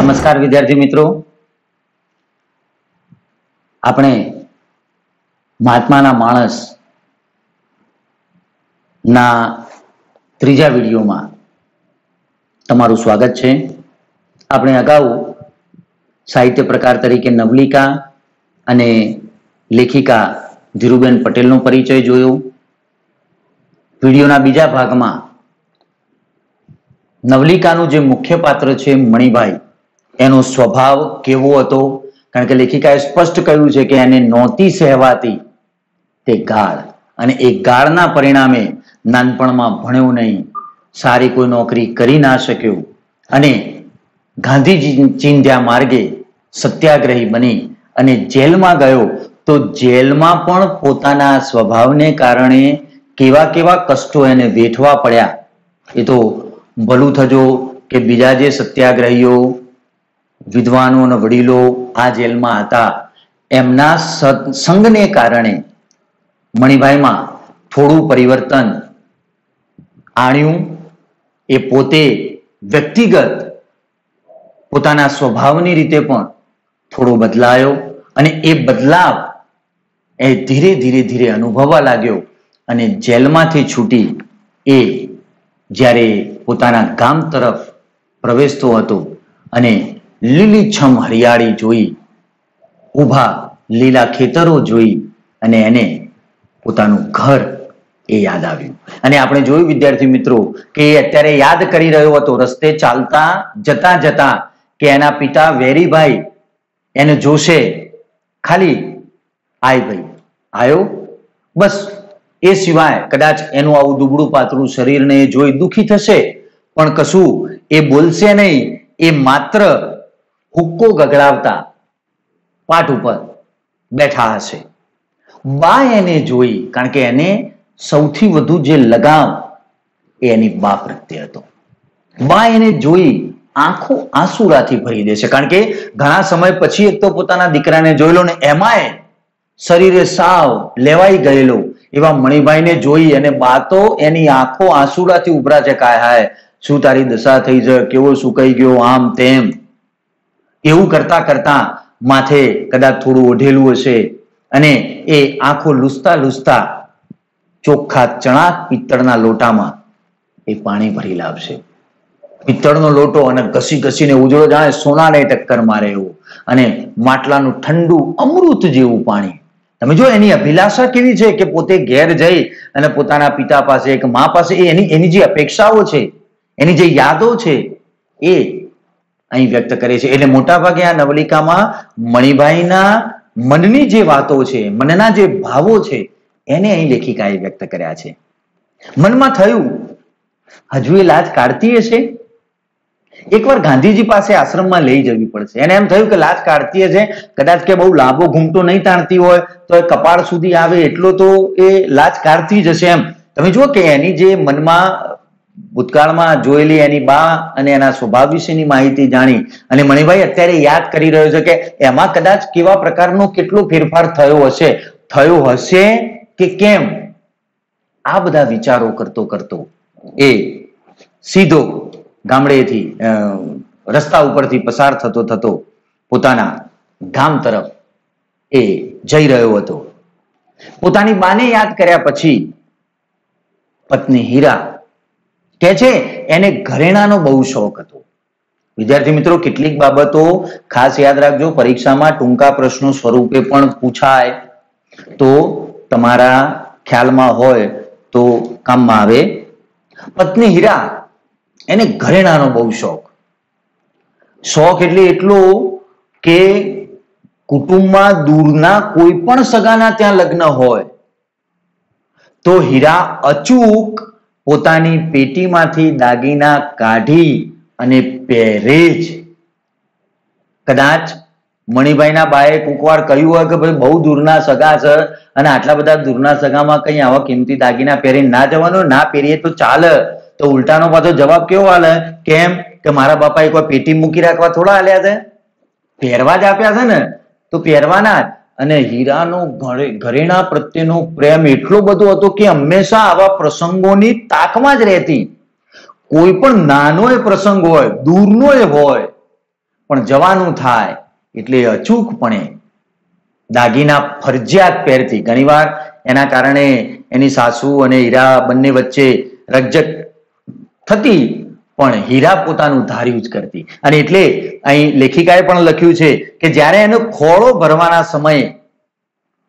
નમસ્કાર વિદ્યાર્થી મિત્રો. આપણે મહાત્માના માણસ ના ત્રીજા વિડીયોમાં તમારું સ્વાગત છે. આપણે અગાઉ સાહિત્ય પ્રકાર તરીકે નવલિકા અને લેખિકા ધીરુબેન પટેલનો પરિચય જોયો. વિડીયોના બીજા ભાગમાં નવલિકાનું જે મુખ્ય પાત્ર છે મણિભાઈ. એનો સ્વભાવ કેવો હતો? કારણ કે લેખિકાએ સ્પષ્ટ કહ્યું છે કે એને નહોતી સહેવાતી તે ગાળ. અને એ ગાળના પરિણામે નાનપણમાં ભણ્યો નહીં. સારી કોઈ નોકરી કરી ના શક્યો. અને ગાંધીજી ચિંધ્યા માર્ગે સત્યાગ્રહી બની અને જેલમાં ગયો. તો જેલમાં પણ પોતાના સ્વભાવને કારણે કેવા કેવા કષ્ટો એને વેઠવા પડ્યા. એ તો ભલું થજો કે બીજા જે સત્યાગ્રહીઓ વિદ્વાનો અને વડીલો આ જેલમાં હતા. એમના સંગને કારણે મણિભાઈમાં થોડું પરિવર્તન આણ્યું. એ પોતે વ્યક્તિગત પોતાના સ્વભાવની રીતે પણ થોડો બદલાયો અને એ બદલાવ એ ધીરે ધીરે ધીરે અનુભવવા લાગ્યો અને જેલમાંથી છૂટી એ જ્યારે પોતાના ગામ તરફ પ્રવેશતો હતો અને લીલીછમ હરિયાળી જોઈ, ઊભા લીલા ખેતરો જોઈ અને એને પોતાનું ઘર એ યાદ આવ્યું. અને આપણે જોયું, વિદ્યાર્થી મિત્રો, કે એ અત્યારે યાદ કરી રહ્યો હતો, રસ્તે ચાલતા જતા જતા કે એના પિતા વેરીભાઈ એને જોશે, ખાલી આય ભાઈ, આયો? બસ, એ સિવાય કદાચ એનું આવું દુબળું પાતળું શરીરને જોઈ દુખી થશે, પણ કશું એ બોલશે નહીં, એ માત્ર હુક્કો ગગડાવતા પાઠ ઉપર બેઠા હશે. બા એને જોઈ, કારણ કે એને સૌથી વધુ જે લગાવ એ એની બા પ્રત્યે હતો. બા એને જોઈ આંખો આંસુરાથી ભરી દેશે, કારણ કે ઘણા સમય પછી એક તો પોતાના દીકરાને જોયેલો ને એમાંય શરીરે સાવ લેવાઈ ગયેલો એવા મણિભાઈને જોઈ અને બા તો એની આંખો આંસુરાથી ઉભરા છે કાય હાય, શું તારી દશા થઈ જાય કેવો સુકાઈ ગયો? આમ તેમ. એવું કરતા કરતા માથે કદાચ થોડું ઓઢેલું હશે અને એ આંખો લૂસતા લૂસતા ચોખ્ખા ચણા પિત્તળના લોટામાં એ પાણી ભરી લાવશે. પિત્તળનો લોટો અને ઘસી ઘસીને ઉજળો જાણે સોનાને ટક્કર મારે એવું. અને માટલાનું ઠંડુ અમૃત જેવું પાણી. તમે જો એની અભિલાષા કેવી છે કે પોતે ઘેર જઈ અને પોતાના પિતા પાસે, એક મા પાસે એની એની જે અપેક્ષાઓ છે, એની જે યાદો છે, એ અહીં વ્યક્ત કરે છે. એટલે મોટાભાગે આ નવલિકામાં મણિભાઈના મનની જે વાતો છે, મનના જે ભાવો છે, એને અહીં લેખિકાએ વ્યક્ત કર્યા છે. મનમાં થયું, હજુ એ લાજ કાઢતી હશે? એકવાર ગાંધીજી પાસે આશ્રમમાં લઈ જવી પડશે. એને એમ થયું કે લાજ કાઢતી હશે? કદાચ કે બહુ લાંબો ઘૂમટો નહીં તાણતી હોય, તો એ કપાળ સુધી આવે એટલો તો એ લાજ કાઢતી જ હશે એમ. તમે જુઓ કે એની જે મનમાં ભૂતકાળમાં જોયેલી એની બા અને એના સ્વભાવ વિશેની માહિતી જાણી અને મણિભાઈ અત્યારે યાદ કરી રહ્યો છે કે એમાં કદાચ કેવા પ્રકારનો કેટલો ફેરફાર થયો હશે? થયો હશે કે કેમ? આ બધા વિચારો કરતો કરતો એ સીધો ગામડેથી રસ્તા ઉપરથી પસાર થતો થતો પોતાના ગામ તરફ એ જઈ રહ્યો હતો. પોતાની બાને યાદ કર્યા પછી પત્ની હીરા કે છે, એને ઘરેણાનો બહુ શોખ હતો. વિદ્યાર્થી મિત્રો, કેટલીક બાબતો ખાસ યાદ રાખજો. પરીક્ષામાં ટૂંકા પ્રશ્નો સ્વરૂપે પણ પૂછાય. તો તમારા ખ્યાલમાં હોય તો કામમાં આવે. પત્ની હીરા, એને ઘરેણાનો બહુ શોખ. શોખ એટલે એટલો કે કુટુંબમાં દૂરના કોઈ પણ સગાના ત્યાં લગ્ન હોય, તો હીરા અચૂક પોતાની પેટીમાંથી દાગીના કાઢી અને પહેરે જ. કદાચ મણિભાઈના બાએ કુકવાર કહ્યું હોય કે ભાઈ બહુ દૂરના સગા છે અને આટલા બધા દૂરના સગામાં કઈ આવા કિંમતી દાગીના પહેરીને ના જવાનું, ના પહેરીએ તો ચાલે. તો ઉલટાનો પાછો જવાબ કેવો હાલે કેમ કે મારા બાપાએ કોઈ પેટી મૂકી રાખવા થોડા હાલ્યા છે? પહેરવા જ આપ્યા છે ને? તો પહેરવાના જ. અને હીરાનો ઘરે- ઘરેણા પ્રત્યેનો પ્રેમ એટલો બધો હતો કે હંમેશા આવા પ્રસંગોની તાકમાં જ રહેતી. કોઈ પણ નાનો એ પ્રસંગ હોય, દૂરનો એ હોય, પણ જવાનું થાય એટલે અચૂકપણે દાગીના ફરજિયાત પહેરતી. ઘણીવાર એના કારણે એની સાસુ અને હીરા બંને વચ્ચે રકજક થતી પણ હીરા પોતાનું ધાર્યું જ કરતી. અને એટલે અહીં લેખિકાએ પણ લખ્યું છે કે જ્યારે એનો ખોળો ભરવાના સમયે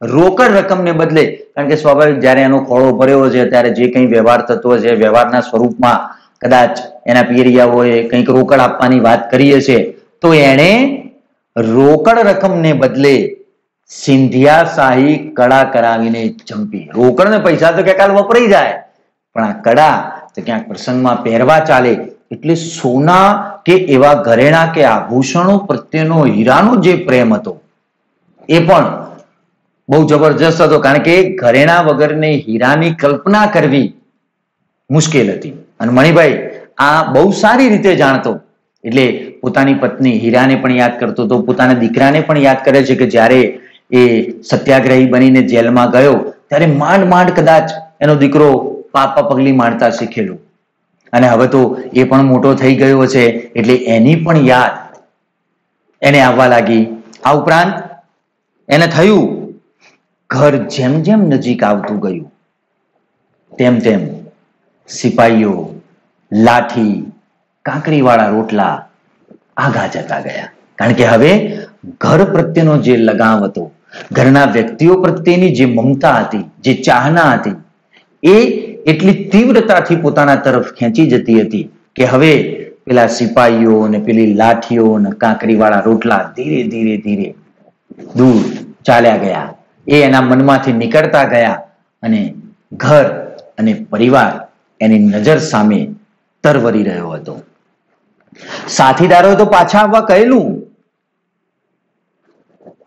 રોકડ રકમને બદલે, કારણ કે સ્વાભાવિક જ્યારે એનો ખોળો ભર્યો છે, ત્યારે જે કંઈ વ્યવહાર થતો છે, વ્યવહારના સ્વરૂપમાં કદાચ એના પિયરિયાઓએ કંઈક રોકડ આપવાની વાત કરી હશે તો એણે રોકડ રકમને બદલે સિંધિયા શાહી કડા કરાવીને ચંપી. રોકડ ને પૈસા તો ક્યાંક વપરાઈ જાય, પણ આ કળા તો ક્યાંક પ્રસંગમાં પહેરવા ચાલે એટલે સોના કે એવા ઘરેણા કે આભૂષણો પ્રત્યેનો હીરાનો જે પ્રેમ હતો, એ પણ બહુ જબરજસ્ત હતો. કારણ કે ઘરેણા વગરને હીરાની કલ્પના કરવી મુશ્કેલ હતી. અને મણિભાઈ આ બહુ સારી રીતે જાણતો. એટલે પોતાની પત્ની હીરાને પણ યાદ કરતો હતો. પોતાના દીકરાને પણ યાદ કરે છે કે જ્યારે એ સત્યાગ્રહી બનીને જેલમાં ગયો, ત્યારે માંડ માંડ કદાચ એનો દીકરો પાપા પગલી માંડતા શીખેલો. અને હવે તો એ પણ મોટો થઈ ગયો છે, એટલે એની પણ યાદ એને આવવા લાગી. આ ઉપરાંત એને થયું, ઘર જેમ જેમ નજીક આવતું ગયું, તેમ તેમ સિપાહીઓ લાઠી, કાંકરીવાળા રોટલા આગા જતા ગયા. કારણ કે હવે ઘર પ્રત્યેનો જે લગાવ હતો, ઘરના વ્યક્તિઓ પ્રત્યેની જે મમતા હતી, જે ચાહના હતી, એ એટલી તીવ્રતાથી પોતાના તરફ ખેંચી જતી હતી કે હવે પેલા સિપાહીઓ ને પેલી લાઠીઓ ને કાંકરીવાળા રોટલા ધીરે ધીરે ધીરે દૂર ચાલ્યા ગયા. એ એના મનમાંથી નીકળતા ગયા અને ઘર અને પરિવાર એની નજર સામે તરવરી રહ્યો હતો. સાથીદારો તો પાછા આવવા કહેલું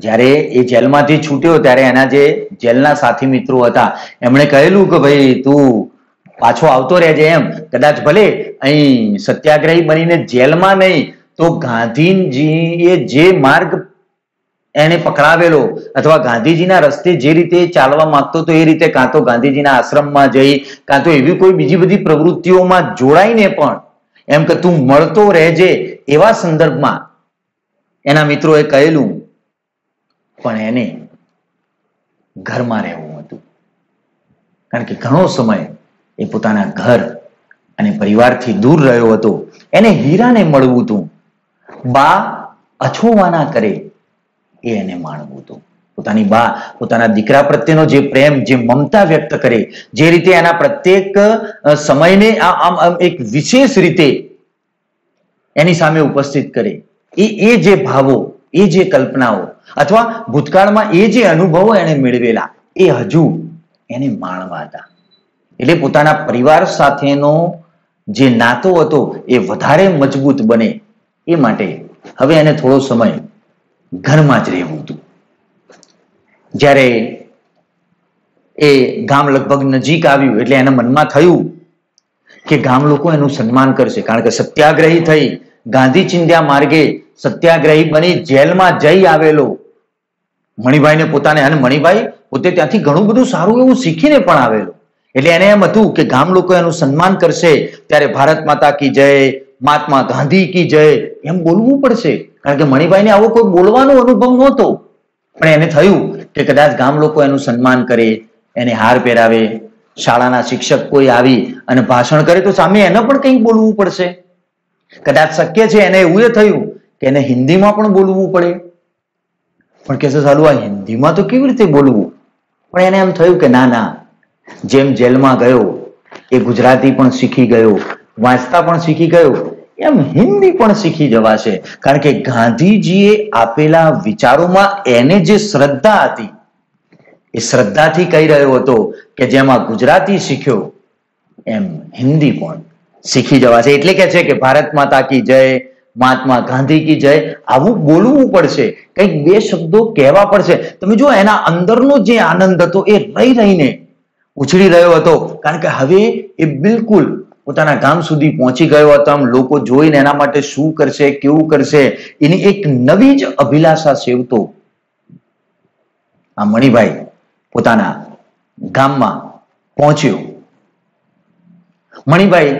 જ્યારે એ જેલમાંથી છૂટ્યો ત્યારે એના જે જેલના સાથી મિત્રો હતા, એમણે કહેલું કે ભાઈ તું પાછો આવતો રહેજે એમ. કદાચ ભલે અહીં સત્યાગ્રહી બનીને જેલમાં નહીં, તો ગાંધીજીએ જે માર્ગ એને પકડાવેલો અથવા ગાંધીજીના રસ્તે જે રીતે ચાલવા માંગતો તો એ રીતે કાં તો ગાંધીજીના આશ્રમમાં જઈ, કાં તો એવી કોઈ બીજી બધી પ્રવૃત્તિઓમાં જોડાઈને પણ એમ કે તું મળતો રહેજે એવા સંદર્ભમાં એના મિત્રોએ કહેલું પણ એને ઘરમાં રહેવું હતું. કારણ કે ઘણો સમય એ પોતાના ઘર અને પરિવારથી દૂર રહ્યો હતો. એને હીરાને મળવું હતું. બા અછોવાના કરે એ એને માણવું હતું. પોતાની બા, પોતાના દીકરા પ્રત્યેનો જે પ્રેમ, જે મમતા વ્યક્ત કરે, જે રીતે એના પ્રત્યેક સમયને આમ એક વિશેષ રીતે એની સામે ઉપસ્થિત કરે, એ એ જે ભાવો, એ જે કલ્પનાઓ અથવા ભૂતકાળમાં એ જે અનુભવો એને મેળવેલા, એ હજુ એને માણવા હતા. એટલે પોતાના પરિવાર સાથેનો જે નાતો હતો એ વધારે મજબૂત બને એ માટે હવે એને થોડો સમય ઘરમાં જ રહેવું હતું. જ્યારે એ ગામ લગભગ નજીક આવ્યું, એટલે એના મનમાં થયું કે ગામ લોકો એનું સન્માન કરશે, કારણ કે સત્યાગ્રહી થઈ, ગાંધી ચિંધ્યા માર્ગે સત્યાગ્રહી બની, જેલમાં જઈ આવેલો મણિભાઈને પોતાને અને મણિભાઈ પોતે ત્યાંથી ઘણું બધું સારું એવું શીખીને પણ આવેલો. એટલે એને એમ હતું કે ગામ લોકો એનું સન્માન કરશે, ત્યારે ભારત માતા કી જય, મહાત્મા ગાંધી કી જય, એમ બોલવું પડશે. કારણ કે મણિભાઈને આવો કોઈ બોલવાનો અનુભવ નહોતો. પણ એને થયું કે કદાચ ગામ લોકો એનું સન્માન કરે, એને હાર પહેરાવે, શાળાના શિક્ષક કોઈ આવી અને ભાષણ કરે તો સામે એને પણ કંઈક બોલવું પડશે. કદાચ શક્ય છે એને એવું એ થયું કે એને હિન્દીમાં પણ બોલવું પડે. પણ કહેશે સાલું આ હિન્દીમાં તો કેવી રીતે બોલવું? પણ એને એમ થયું કે, ના ના, જેમ જેલમાં ગયો, એ ગુજરાતી પણ શીખી ગયો, વાંચતા પણ શીખી ગયો, એમ હિન્દી પણ શીખી જવાશે. કારણ કે ગાંધીજીએ આપેલા વિચારોમાં એને જે શ્રદ્ધા હતી, એ શ્રદ્ધાથી કહી રહ્યો હતો કે, જેમાં ગુજરાતી શીખ્યો, એમ હિન્દી પણ શીખી જવાશે. એટલે કે છે કે, ભારત માતા કી જય મહાત્મા ગાંધી કી જય, આવું બોલવું પડશે. કંઈક બે શબ્દો કહેવા પડશે. તમે જો એના અંદરનો જે આનંદ હતો, એ રહી રહીને ઉછળી રહ્યો હતો. કારણ કે હવે એ બિલકુલ પોતાના ગામ સુધી પહોંચી ગયો હતો. આમ લોકો જોઈને એના માટે શું કરશે, કેવું કરશે, એની એક નવી જ અભિલાષા સેવતો આ મણિભાઈ પોતાના ગામમાં પહોંચ્યો. મણિભાઈ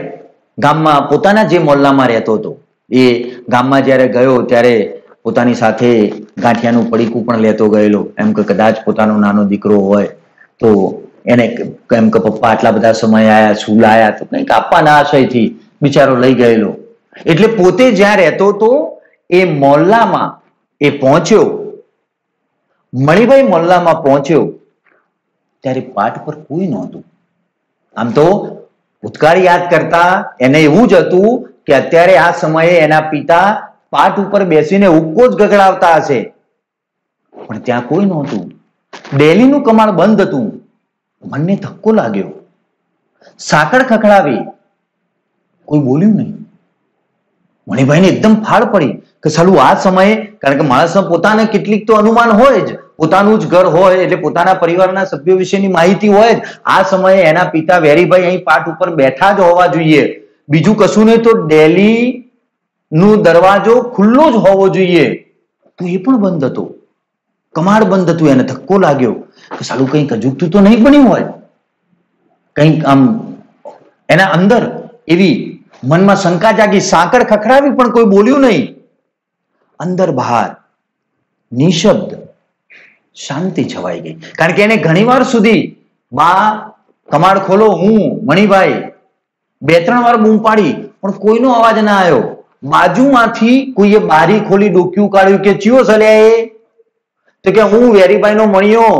ગામમાં પોતાના જે મોહલ્લામાં રહેતો હતો એ ગામમાં જ્યારે ગયો ત્યારે પોતાની સાથે ગાંઠિયાનું પડીકું પણ લેતો ગયેલો. એમ કે કદાચ પોતાનો નાનો દીકરો હોય તો એને એમ કે પપ્પા આટલા બધા સમય આયા, શું લાયા? તો કંઈક આપવાના આશયથી બિચારો લઈ ગયેલો. એટલે પોતે જ્યાં રહેતો હતો એ મોહલ્લામાં એ પહોંચ્યો. મણિભાઈ મોલ્લામાં પહોંચ્યો. ત્યારે પાઠ પર કોઈ નહોતું. આમ તો ભૂતકાળ યાદ કરતા એને એવું જ હતું કે અત્યારે આ સમયે એના પિતા પાઠ ઉપર બેસીને ઉક્કો જ ગગડાવતા હશે. પણ ત્યાં કોઈ નહોતું. ડેલીનું કમાણ બંધ હતું. મનને ધક્કો લાગ્યો. સાકળ ખખડાવી. કોઈ બોલ્યું નહીં. મણિભાઈને એકદમ ફાળ પડી કે સાલું આ સમયે, કારણ કે માણસને પોતાને કેટલીક તો અનુમાન હોય જ. પોતાનું જ ઘર હોય એટલે પોતાના પરિવારના સભ્યો વિશેની માહિતી હોય જ. આ સમયે એના પિતા વેરીભાઈ અહીં પાઠ ઉપર બેઠા જ હોવા જોઈએ. બીજું કશું નહીં તો ડેલી નું દરવાજો ખુલ્લો જ હોવો જોઈએ. તો એ પણ બંધ હતો. કમાડ બંધ હતું, એને ધક્કો લાગ્યો. તો સાલું કંઈક અજુગતું તો નહીં બન્યું હોય. કંઈક આમ એના અંદર એવી મનમાં શંકા જાગી, સાંકળ ખખડાવી પણ કોઈ બોલ્યું નહીં. અંદર બહાર નિશબ્દ શાંતિ છવાઈ ગઈ. કારણ કે એને ઘણીવાર સુધી, બા, કમાડ ખોલો, હું, મણિભાઈ બે ત્રણ વાર બૂમ પાડી, પણ કોઈનો અવાજ ના આવ્યો. બાજુમાંથી કોઈએ બારી ખોલી ડોક્યું કાઢ્યું કે, ચિયો સલ્યા એ તો કે, હું વેરીભાઈ નો મણિયો.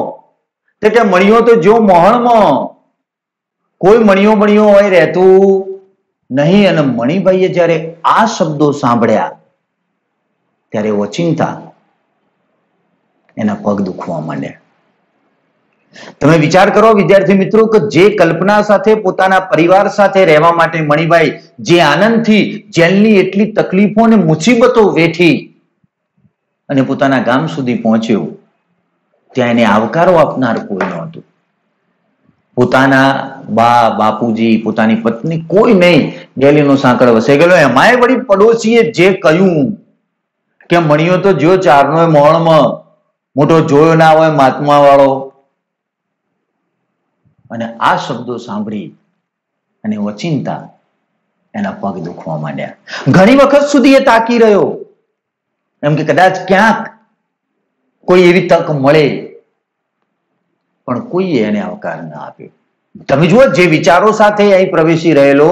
તો કે, મણિયો તો જો મોહણમાં. કોઈ મણિયો મણિયો હોય રહેતું નહીં. અને મણિભાઈએ જ્યારે આ શબ્દો સાંભળ્યા, ત્યારે ઓચિંતા એના પગ દુખવા માંડ્યા. તમે વિચાર કરો વિદ્યાર્થી મિત્રો કે જે કલ્પના સાથે પોતાના પરિવાર સાથે રહેવા માટે મણિભાઈ, જે આનંદથી જેલની એટલી તકલીફો અને મુસીબતો વેઠી અને પોતાના ગામ સુધી પહોંચ્યો, ત્યાં એને આવકારો આપનાર કોઈ નહોતું. પોતાના બા, બાપુજી, પોતાની પત્ની કોઈ નહીં, ગેલીનો સાંકળ વસે ગયેલો. એમાંય વળી પડોશીએ જે કહ્યું, કે મણિયો તો જો ચારનો મોહણમાં, મોટો જોયો ના હોય, મહાત્મા વાળો અને આ શબ્દો સાંભળી અને ઓચિંતા એના પગ દુખવા માંડ્યા. ઘણી વખત સુધી એ તાકી રહ્યો. એમ કે કદાચ ક્યાંક કોઈ એવી તક મળે, પણ કોઈએ એને આવકાર ન આપ્યો. તમે જુઓ, જે વિચારો સાથે અહીં પ્રવેશી રહેલો,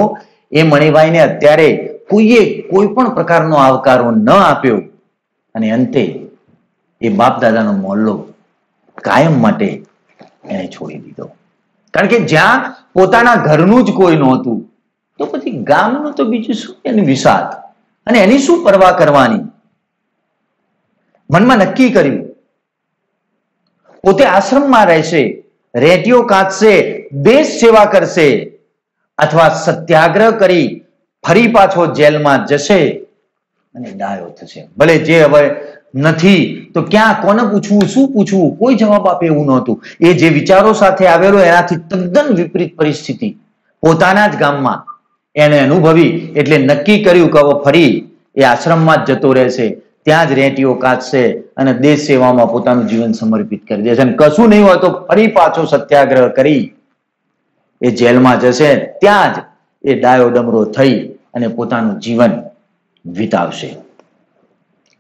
એ મણિભાઈને અત્યારે કોઈએ કોઈ પણ પ્રકારનો આવકારો ન આપ્યો. અને અંતે એ બાપ દાદાનો મોલ્લો કાયમ માટે એને છોડી દીધો. કારણ કે જ્યાં પોતાના ઘરનું જ કોઈ નહોતું, તો પછી ગામનું તો બીજું શું? એની વિષાદ. અને એની શું પરવા કરવાની? મનમાં નક્કી કર્યું. પોતે આશ્રમમાં રહેશે રેડિયો કાચશે, દેશ સેવા કરશે, અથવા સત્યાગ્રહ કરી ફરી પાછો જેલમાં જશે અને ડાયો થશે. ભલે જે હવે નથી. તો ક્યાં, કોને પૂછવું, શું પૂછવું? કોઈ જવાબ આપે એવું નહોતું. એ જે વિચારો સાથે આવેલો એનાથી તદ્દન વિપરીત પરિસ્થિતિ. પોતાના જ ગામમાં એને અનુભવી એટલે નક્કી કર્યું કે હવે ફરી એ આશ્રમમાં જ જતો રહેશે. ત્યાં જ રેટીઓ કાચશે અને દેશ સેવામાં પોતાનું જીવન સમર્પિત કરી દેશે. અને કશું નહીં હોય તો ફરી પાછો સત્યાગ્રહ કરી એ જેલમાં જશે. ત્યાં જ એ ડાયો ડમરો થઈ અને પોતાનું જીવન વિતાવશે.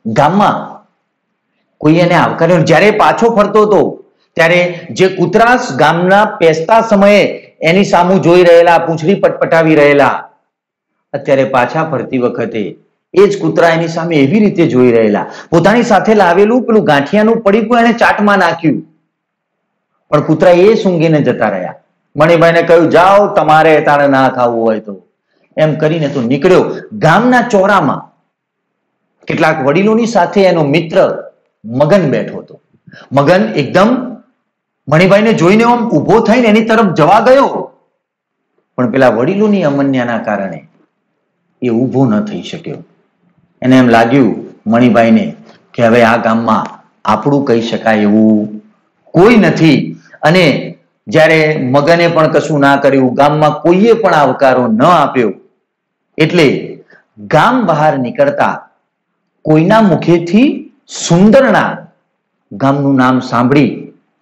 ગામમાં કોઈ એને આવકાર્યો જ્યારે પાછો ફરતો હતો, ત્યારે જે કુતરાસ ગામના પેસતા સમયે એની સામુ જોઈ રહેલા, પૂંછડી પટપટાવી રહેલા, અત્યારે પાછા ફરતી વખતે એ જ કૂતરા એની સામે એવી રીતે જોઈ રહેલા. પોતાની સાથે લાવેલું પેલું ગાંઠિયાનું પડીકું એને ચાટમાં નાખ્યું. પણ કૂતરા એ સૂંઘીને જતા રહ્યા. મણિભાઈને કહ્યું, જાઓ, તમારે તારે ના ખાવું હોય તો. એમ કરીને તો નીકળ્યો. ગામના ચોરામાં કેટલાક વડીલોની સાથે એનો મિત્ર મગન બેઠો હતો. મગન એકદમ મણિભાઈને જોઈને આમ ઊભો થઈને એની તરફ જવા ગયો. પણ પેલા વડીલોની અમન્યાના કારણે એ ઊભો ન થઈ શક્યો. એને એમ લાગ્યું મણિભાઈને કે હવે આ ગામમાં આપણું કહી શકાય એવું કોઈ નથી. અને જ્યારે મગને પણ કશું ના કર્યું, ગામમાં કોઈએ પણ આવકારો ન આપ્યો, એટલે ગામ બહાર નીકળતા કોઈના મુખેથી સુંદરના ગામનું નામ સાંભળી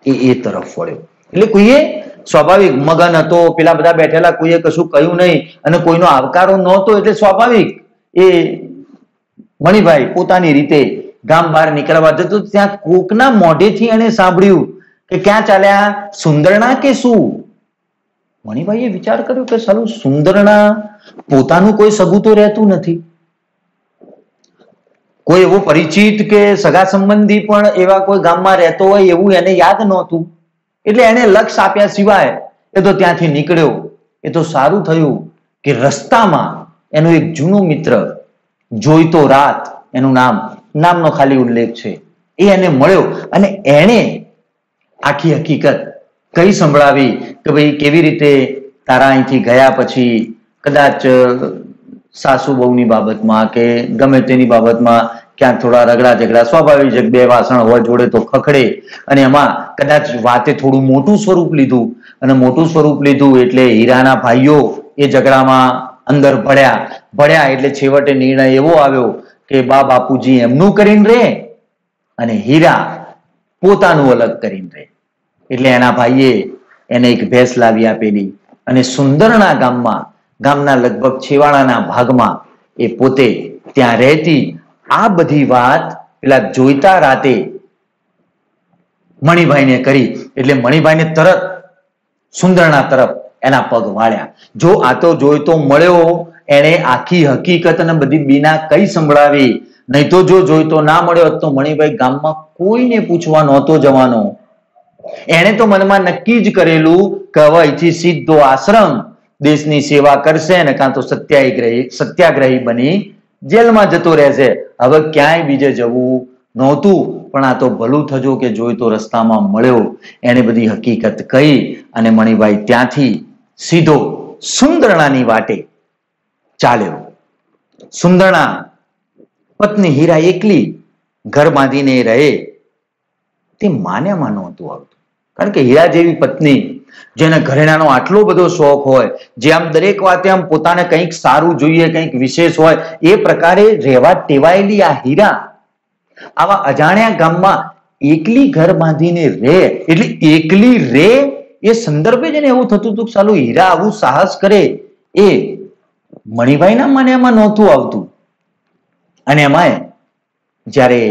એ એ તરફ વળ્યો. એટલે કોઈએ સ્વાભાવિક મગન હતો, પેલા બધા બેઠેલા, કોઈએ કશું કહ્યું નહીં અને કોઈનો આવકારો નહોતો એટલે સ્વાભાવિક એ મણિભાઈ પોતાની રીતે ગામ બહાર નીકળવા જતો ત્યાં કોકના મોઢેથી એને સાંભળ્યું કે ક્યાં ચાલ્યા, સુંદરણા કે શું? મણિભાઈએ વિચાર કર્યો કે સારું સુંદરણા પોતાનું કોઈ સગું તો રહેતું નથી. કોઈ એવો પરિચિત કે સગા સંબંધી પણ એવા કોઈ ગામમાં રહેતો હોય એવું એને યાદ નહોતું. એટલે એને લક્ષ આપ્યા સિવાય એ તો ત્યાંથી નીકળ્યો. એ તો સારું થયું કે રસ્તામાં એનો એક જૂનો મિત્ર જોઈતો રાત, એનું નામ, નામનો ખાલી ઉલ્લેખ છે. એ એને મળ્યો અને એણે આખી હકીકત કઈ સંભળાવી કે ભાઈ કેવી રીતે તારા અહીંથી ગયા પછી કદાચ સાસુ બહુની બાબતમાં કે ગમે તેની બાબતમાં ક્યાંક થોડા રગડા ઝઘડા સ્વાભાવિક છે બે વાસણ હોય જોડે તો ખખડે અને એમાં કદાચ વાતે થોડું મોટું સ્વરૂપ લીધું અને મોટું સ્વરૂપ લીધું એટલે હીરાના ભાઈઓ એ ઝઘડામાં અંદર ભળ્યા. ભળ્યા એટલે છેવટે નિર્ણય એવો આવ્યો કે બા બાપુજી એમનું કરીને રે અને હીરા પોતાનું અલગ કરીને રે એટલે એના ભાઈએ એને એક ભેંસ લાવી આપેલી અને સુંદરના ગામમાં, ગામના લગભગ છેવાડાના ભાગમાં એ પોતે ત્યાં રહેતી આ બધી વાત પેલા જોઈતા રાતે મણિભાઈને કરી. એટલે મણિભાઈને તરત સુંદરના તરફ એના પગ વાળ્યા. જો આ તો જોઈતો મળ્યો એને આખી હકીકત અને બધી બીના કઈ સંભળાવી? નહીં તો જો જોઈતો ના મળ્યો તો મણિભાઈ ગામમાં કોઈને પૂછવા નહોતો જવાનો. એણે તો મનમાં નક્કી જ કરેલું કે હવે અહીંથી સીધો આશ્રમ દેશની સેવા કરશે અને કાં તો સત્યાગ્રહી સત્યાગ્રહી બની જેલમાં જતો રહેશે હવે ક્યાંય બીજે જવું નહોતું. પણ આ તો ભલું થજો કે જોઈ તો રસ્તામાં મળ્યો. એને બધી હકીકત કહી અને મણિભાઈ ત્યાંથી સીધો સુંદરણાની વાટે ચાલ્યો. સુંદરણા પત્ની હીરા એકલી ઘર બાંધીને રહે. તે માન્યામાં નહોતું આવતું. કારણ કે હીરા જેવી પત્ની જેને ઘરેણાનો આટલો બધો શોખ હોય, જે આમ દરેક વાતે આમ પોતાને કંઈક સારું જોઈએ, કંઈક વિશેષ હોય, એ પ્રકારે રહેવા ટેવાયેલી આ હીરા આવા અજાણ્યા ગામમાં એકલી ઘર બાંધીને રે, એટલે એકલી રે એ સંદર્ભે જ એને એવું થતું હતું કે સાલું હીરા આવું સાહસ કરે. એ મણિભાઈના એમાં નહોતું આવતું. અને એમાંય જ્યારે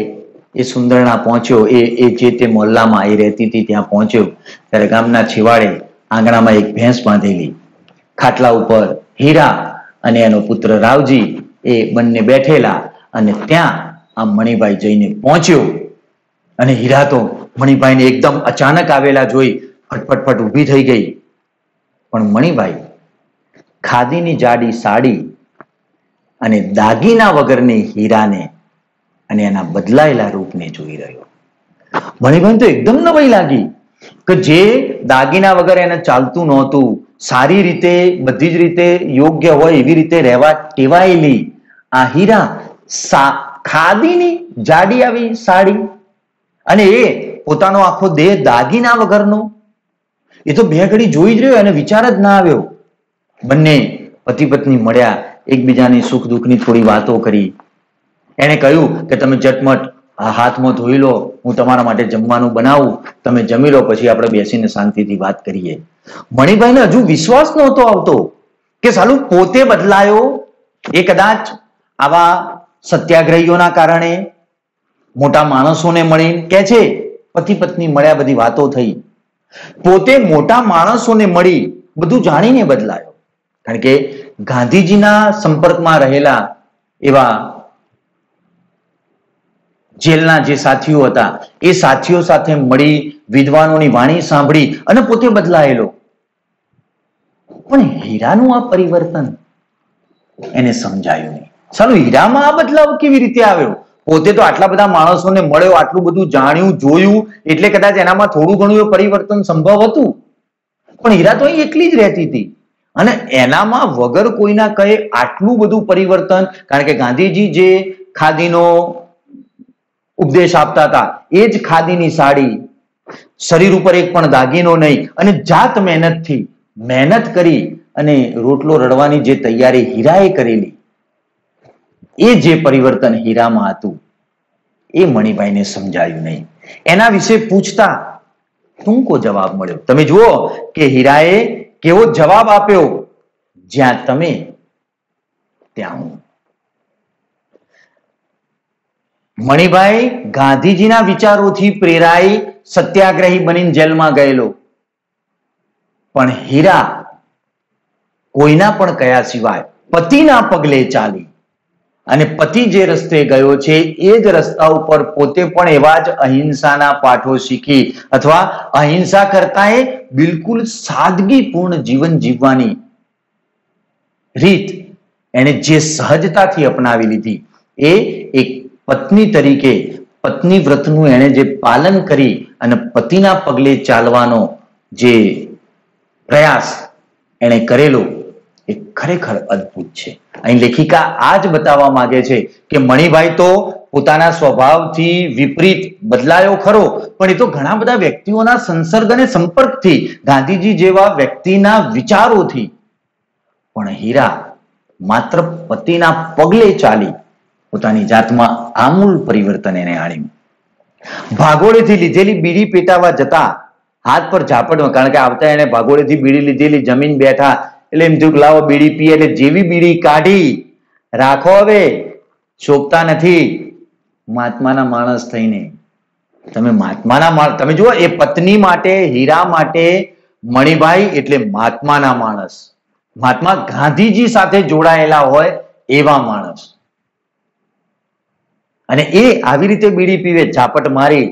એ સુંદરણા પહોંચ્યો, એ એ જે તે મોહલ્લામાં એ રહેતી હતી, ત્યાં પહોંચ્યો. ત્યારે ગામના છેવાડે આંગણામાં એક ભેંસ બાંધેલી. ખાટલા ઉપર હીરા અને એનો પુત્ર રાવજી એ બંને બેઠેલા અને ત્યાં આ મણિભાઈ જઈને પહોંચ્યો. અને હીરા તો મણિભાઈને એકદમ અચાનક આવેલા જોઈ ફટફટફટ ઊભી થઈ ગઈ. પણ મણિભાઈ ખાદીની જાડી સાડી અને દાગીના વગરની હીરાને અને એના બદલાયેલા રૂપને જોઈ રહ્યો. મણિબહેન તો એકદમ નવાઈ લાગી કે જે દાગીના વગર એને ચાલતું નહોતું, સારી રીતે, બધી જ રીતે યોગ્ય હોય એવી રીતે રહેવા ટેવાયેલી આ હીરા ખાદીની જાડી આવી સાડી અને એ પોતાનો આખો દેહ દાગીના વગરનો. એ તો બે ઘડી જોઈ જ રહ્યો, એને વિચાર જ ના આવ્યો. બંને પતિ પત્ની મળ્યા, એકબીજાની સુખ દુઃખની થોડી વાતો કરી. એણે કહ્યું કે તમે ઝટમટ હાથમાં ધોઈ લો, હું તમારા માટે જમવાનું બનાવું, તમે જમી લો, પછી આપણે બેસીને શાંતિથી વાત કરીએ. મણિભાઈને હજુ વિશ્વાસ નહોતો આવતો કે સાલું પોતે બદલાયો. એ કદાચ આવા સત્યાગ્રહીઓના કારણે મોટા માણસોને મળી કે છે, પતિ પત્ની મળ્યા બધી વાતો થઈ. પોતે મોટા માણસોને મળી બધું જાણીને બદલાયો. કારણ કે ગાંધીજીના સંપર્કમાં રહેલા એવા જેલના જે સાથીઓ હતા, એ સાથીઓ સાથે મળી વિદ્વાનોની વાણી સાંભળી અને પોતે બદલાયેલો. પણ હીરાનું આ પરિવર્તન એને સમજાયું નહીં. સારું હીરામાં આ બદલાવ કેવી રીતે આવ્યો? પોતે તો આટલા બધા માણસોને મળ્યો, આટલું બધું જાણ્યું, જોયું, એટલે કદાચ એનામાં થોડું ઘણું પરિવર્તન સંભવ હતું. પણ હીરા તો અહીં એકલી જ રહેતી હતી. અને એનામાં વગર કોઈના કહે આટલું બધું પરિવર્તન, કારણ કે ગાંધીજી જે ખાદીનો ઉપદેશ આપતા હતા. એ જ ખાદીની સાડી શરીર ઉપર એક પણ દાગીનો નહીં, અને જાત મહેનતથી મહેનત કરી અને રોટલો રડવાની જે તૈયારી હીરાએ કરેલી, એ જે પરિવર્તન હીરામાં હતું, એ મણિભાઈને સમજાયું નહીં. એના વિશે પૂછતા ટૂંકો જવાબ મળ્યો. તમે જુઓ કે હીરાએ કેવો જવાબ આપ્યો. જ્યાં તમે, ત્યાં હું. મણિભાઈ ગાંધીજીના વિચારોથી પ્રેરાઈ સત્યાગ્રહી બનીને જેલમાં ગયેલો. પણ હીરા કોઈના પણ કયા સિવાય પતિના પગલે ચાલી. અને પતિ જે રસ્તે ગયો છે એ જ રસ્તા ઉપર પોતે પણ એવા જ અહિંસાના પાઠો શીખી અથવા અહિંસા કરતા એ બિલકુલ સાદગીપૂર્ણ જીવન જીવવાની રીત એને જે સહજતાથી અપનાવી લીધી એ એક પત્ની તરીકે પત્ની વ્રતનું એણે જે પાલન કરી અને પતિના પગલે ચાલવાનો જે પ્રયાસ એણે કરેલો, એ ખરેખર અદ્ભુત છે. અહીં લેખિકા આ જ બતાવવા માંગે છે કે મણિભાઈ તો પોતાના સ્વભાવથી વિપરીત બદલાયો ખરો, પણ એ તો ઘણા બધા વ્યક્તિઓના સંસર્ગ અને સંપર્કથી ગાંધીજી જેવા વ્યક્તિના વિચારોથી પણ હીરા માત્ર પતિના પગલે ચાલી પોતાની જાતમાં આમૂલ પરિવર્તન એને આણ્યું ભાગોળેથી લીધેલી બીડી પેટાવા જતા હાથ પર ઝાપડમાં કારણ કે આવતા એને ભાગોળેથી બીડી લીધેલી જમીન બેઠા, એટલે એમ થયું લાવો બીડી પીએ, એટલે જેવી બીડી કાઢી, રાખો હવે, શોભતા નથી. મહાત્માના માણસ થઈને, તમે મહાત્માના માણસ તમે જુઓ, એ પત્ની માટે, હીરા માટે, મણિભાઈ એટલે મહાત્માના માણસ. મહાત્મા ગાંધીજી સાથે જોડાયેલા હોય એવા માણસ. અને એ આવી રીતે બીડી પીવે, ઝાપટ મારી,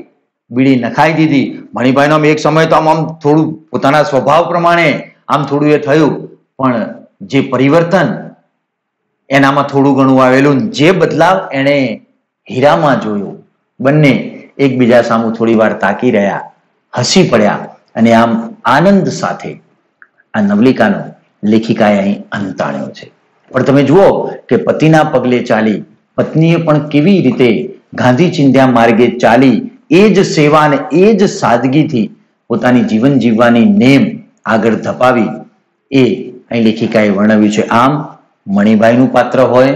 બીડી નખાઈ દીધી. મણિભાઈનો એક સમય તો આમ આમ થોડું પોતાના સ્વભાવ પ્રમાણે આમ થોડું એ થયું. પણ જે પરિવર્તન એનામાં થોડું ઘણું આવેલું જે બદલાવ એણે હીરામાં જોયો. બંને એકબીજા સામું થોડી વાર તાકી રહ્યા, હસી પડ્યા અને આમ આનંદ સાથે આ નવલિકાનો લેખિકાએ અહીં અંત આણ્યો છે. પણ તમે જુઓ કે પતિના પગલે ચાલી પત્નીએ પણ કેવી રીતે ગાંધી ચિંધ્યા માર્ગે ચાલી એ જ સેવા અને એ જ સાદગીથી પોતાની જીવન જીવવાની નેમ આગળ ધપાવી એ અહીં લેખિકાએ વર્ણવ્યું છે. આમ, મણિભાઈનું પાત્ર હોય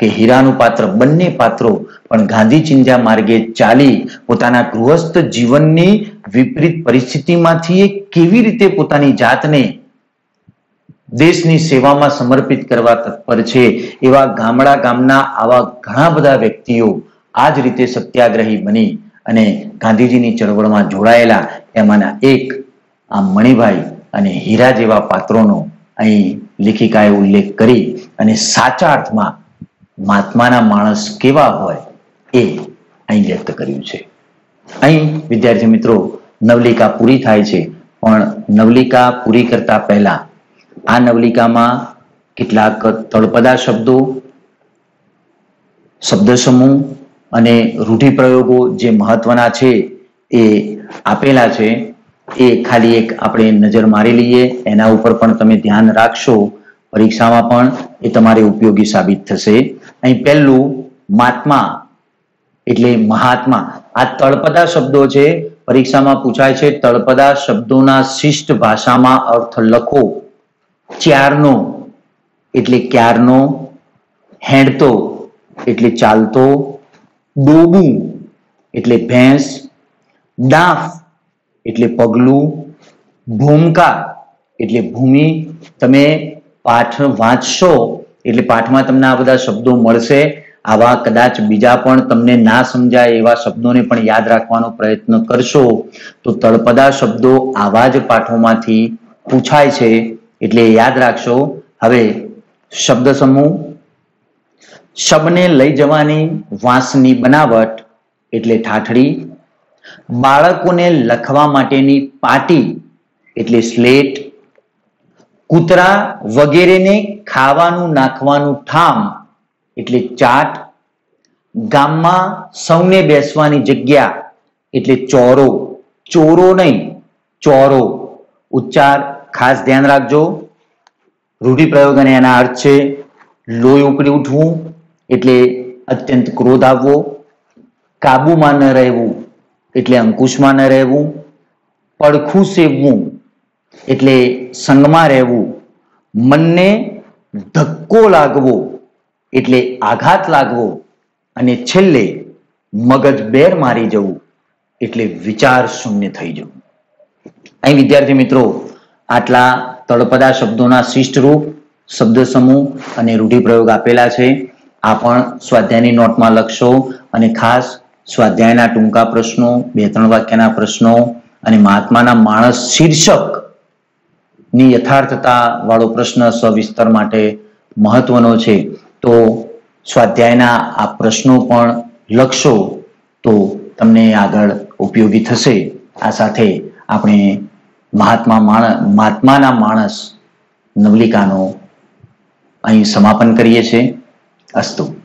કે હીરાનું પાત્ર, બંને પાત્રો પણ ગાંધી ચિંધ્યા માર્ગે ચાલી પોતાના ગૃહસ્થ જીવનની વિપરીત પરિસ્થિતિમાંથી એ કેવી રીતે પોતાની જાતને દેશની સેવામાં સમર્પિત કરવા તત્પર છે. એવા ગામડા ગામના આવા ઘણા બધા વ્યક્તિઓ આ જ રીતે સત્યાગ્રહી બની અને ગાંધીજીની ચળવળમાં જોડાયેલા એમાંના એક, આ મણિભાઈ અને હીરા જેવા પાત્રોનો અહીં લેખિકાએ ઉલ્લેખ કરી અને સાચા અર્થમાં મહાત્માના માણસ કેવા હોય એ અહીં વ્યક્ત કર્યું છે. અહીં, વિદ્યાર્થી મિત્રો, નવલિકા પૂરી થાય છે, પણ નવલિકા પૂરી કરતા પહેલા આ નવલિકામાં કેટલાક તળપદા શબ્દો શબ્દ સમૂહ અને રૂઢિપ્રયોગો જે મહત્વના છે એ આપેલા છે, એ ખાલી એક આપણે નજર મારી લઈએ. એના ઉપર પણ તમે ધ્યાન રાખશો. પરીક્ષામાં પણ એ તમારે ઉપયોગી સાબિત થશે. અહીં પહેલું મહાત્મા એટલે મહાત્મા. આ તળપદા શબ્દો છે. પરીક્ષામાં પૂછાય છે, તળપદા શબ્દોના શિષ્ટ ભાષામાં અર્થ લખો. ચારનો એટલે ક્યારનો? હેંડતો એટલે ચાલતો. ડોબું એટલે ભેંસ. ડાફ એટલે પગલું. ભૂમકા એટલે ભૂમિ. તમે પાઠ વાંચશો એટલે પાઠમાં તમને આ બધા શબ્દો મળશે. આવા કદાચ બીજા પણ તમને ના સમજાય એવા શબ્દોને પણ યાદ રાખવાનો પ્રયત્ન કરશો. તો તળપદા શબ્દો આવા જ પાઠોમાંથી પૂછાય છે. એટલે યાદ રાખશો, હવે શબ્દ સમૂહ. શબને લઈ જવાની વાંસની બનાવટ એટલે ઠાઠડી. બાળકોને લખવા માટેની પાટી એટલે સ્લેટ. કૂતરા વગેરેને ખાવાનું નાખવાનું ઠામ એટલે ચાટ. ગામમાં સૌને બેસવાની જગ્યા એટલે ચોરો. ચોરો નહીં, ચોરો. ઉચ્ચાર ખાસ ધ્યાન રાખજો. રૂઢિપ્રયોગ અને એના અર્થ છે, લોહી ઉકળી ઉઠવું એટલે અત્યંત ક્રોધ આવવો, કાબુમાં ન રહેવું એટલે અંકુશમાં ન રહેવું, પડખું સેવવું એટલે સંગમાં રહેવું, મનને ધક્કો લાગવો એટલે આઘાત લાગવો અને છેલ્લે મગજ બેર મારી જવું એટલે વિચાર શૂન્ય થઈ જવું. અહીં વિદ્યાર્થી મિત્રો આટલા તળપદા શબ્દોના શિષ્ટ રૂપ શબ્દ સમૂહ અને રૂઢિપ્રયોગ આપેલા છે. આ પણ સ્વાધ્યાયની નોટમાં લખશો અને ખાસ સ્વાધ્યાયના ટૂંકા પ્રશ્નો બે ત્રણ વાક્યના પ્રશ્નો અને મહાત્માના માણસ શીર્ષકની યથાર્થતા વાળો પ્રશ્ન સવિસ્તર માટે મહત્વનો છે. તો સ્વાધ્યાયના આ પ્રશ્નો પણ લખશો તો તમને આગળ ઉપયોગી થશે. આ સાથે આપણે મહાત્મા માણસ મહાત્માના માણસ નવલિકાનો અહીં સમાપન કરીએ છીએ. અસ્તુ.